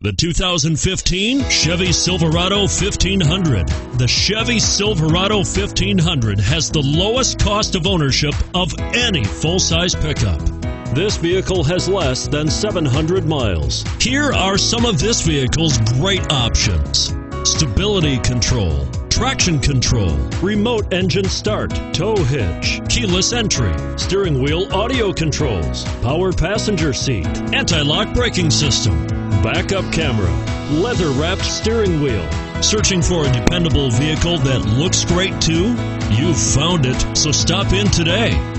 The 2015 Chevy Silverado 1500. The Chevy Silverado 1500 has the lowest cost of ownership of any full size pickup. This vehicle has less than 700 miles. Here are some of this vehicle's great options stability control, traction control, remote engine start, tow hitch, keyless entry, steering wheel audio controls, power passenger seat, anti lock braking system backup camera, leather wrapped steering wheel. Searching for a dependable vehicle that looks great too? You've found it, so stop in today.